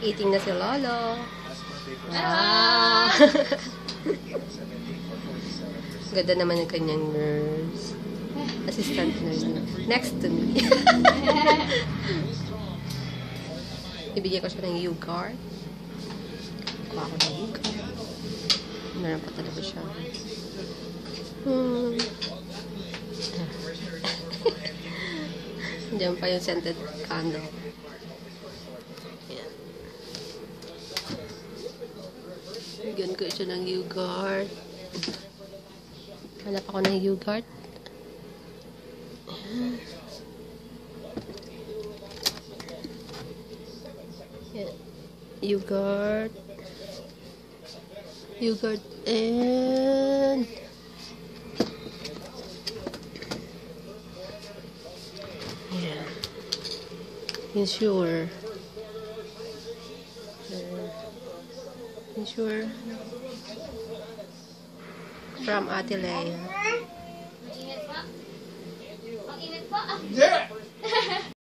Eating na si Lolo. Ah! Ganda naman ng kanyang nurse. Assistant nurse. Next to me. Ibigay ko siya ng U-card. Kuha ko ng U-card. Meron pa talaga siya. Hmm. Diyan pa yung scented candle. Yan. Bigyan ko siya ng U-guard. Hanap ako ng U-guard. Yan. U-guard. U-guard and... Yeah. Insure. Insure. From Ate Leia. Mag-ingat po. Mag-ingat po.